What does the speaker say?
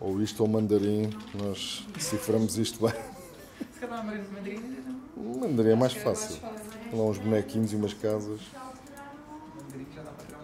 Ou isto ou mandarim, nós deciframos isto bem. Se calhar é mandarim. Mandarim é mais é fácil. Lá uns bonequinhos e umas casas. Mandarim já dá para